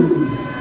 two.